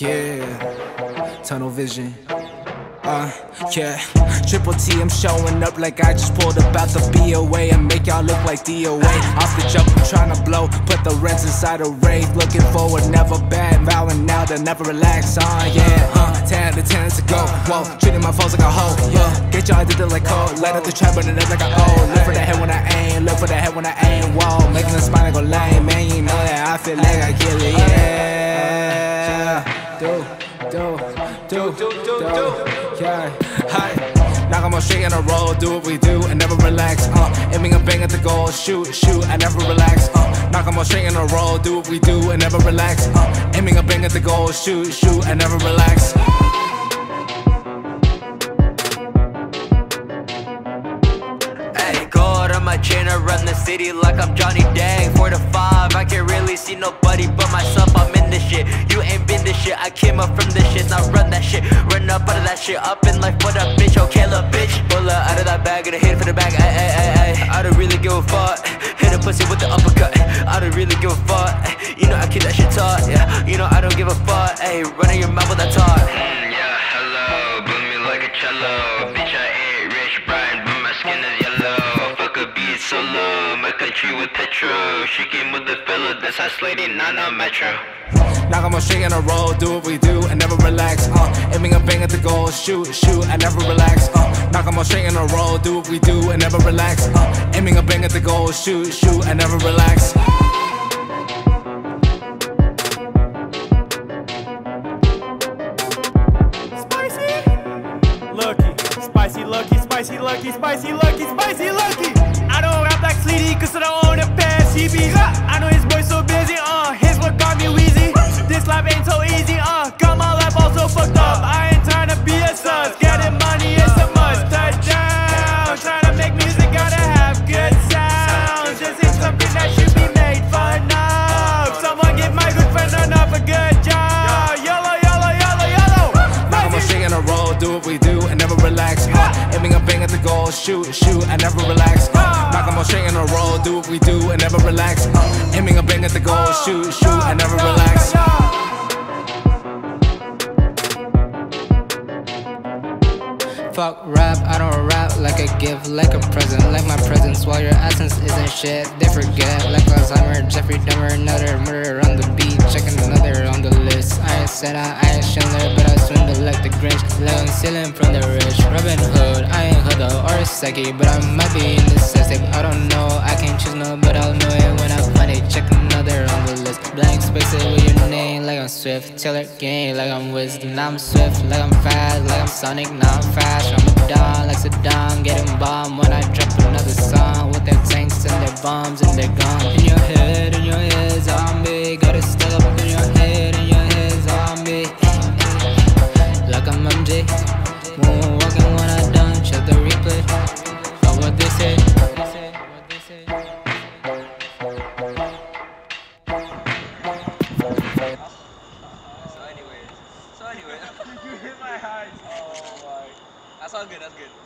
Yeah, tunnel vision. Uh, yeah, Triple T, I'm showing up like I just pulled about the BOA and make y'all look like DOA. Off the jump, I'm trying to blow, put the rents inside a rave. Looking forward, never bad, vowing now to never relax. Uh, yeah, uh, 10 to 10 to go. Whoa, treating my foes like a hoe. Yeah, get y'all addicted like cold. Light up the trap, it is like a O. Look for the head when I aim, look for the head when I aim. Whoa, making the spine go lame, man. You know that I feel like I kill it. Yeah do, do, do, do, do, do. Yeah, hi. Knock them all straight in a row, do what we do and never relax. Uh, aiming a bang at the goal, shoot, shoot, I never relax. Uh, knock them all straight in a row, do what we do and never relax. Uh, aiming a bang at the goal, shoot, shoot, I never relax. On my chain, run the city like I'm Johnny Dang. Four to five, I can't really see nobody but myself. I'm shit. Up in life, what up, bitch? Okay, little bitch. Pull her out of that bag and a hit for the bag. Ay, ay, ay, ay. I don't really give a fuck. Hit a pussy with the uppercut. I don't really give a fuck. You know I keep that shit taut. Yeah, you know I don't give a fuck. Hey, running your mouth with that talk. Solo, my country with petrol. She came with the fella, that's how Slady, not no metro. Knock 'em all straight in a row, do what we do and never relax. Uh, aiming a bang at the goal, shoot, shoot, I never relax. Uh, knock 'em all straight in a row, do what we do and never relax. Uh, aiming a bang at the goal, shoot, shoot, I never relax. Spicy! Lucky, spicy, lucky, spicy, lucky, spicy, lucky, spicy, lucky. A of I know his boy so busy, uh, his what got me wheezy. This life ain't so easy, uh, got my life all so fucked up. I ain't trying to be a sus, getting money is a must. Touchdown, trying to make music, gotta have good sounds. This ain't something that should be made fun of. Someone give my good friend another good job. Yellow, yellow, yellow, yellow. Knock 'em all straight in a row, do what we do and never relax. Uh, aiming a bang at the goal, shoot, shoot, I never relax. Uh, knock 'em all straight in a row, do what we do and never relax. Uh, aiming a bang at the goal, shoot, shoot, I never relax. Fuck rap, I don't rap like a gift, like a present, like my presence. While your essence isn't shit, they forget. Like Alzheimer, Jeffrey Dahmer, another murder on the beat, checking another on the list. I ain't said I, ain't Schindler, but I swindle like the Grinch. I'm stealing from the rich. Robin Hood, I ain't Hood or Seki, but I might be in the system. I don't know, I can't choose no, but I'll know it like I'm Swift. Till Taylor game, like I'm Wisdom. Now I'm Swift, like I'm fast, like I'm Sonic. Now I'm fast. I'm a don, like Saddam, getting bomb when I drop another song with their tanks and their bombs and their guns. In your head, in your ears, I'm all good. That's good.